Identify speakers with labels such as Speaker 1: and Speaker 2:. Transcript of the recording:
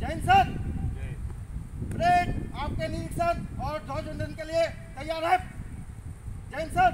Speaker 1: Jain sir. ब्रेड आपके निरीक्षण और ध्वज के लिए तैयार है। जैन सर।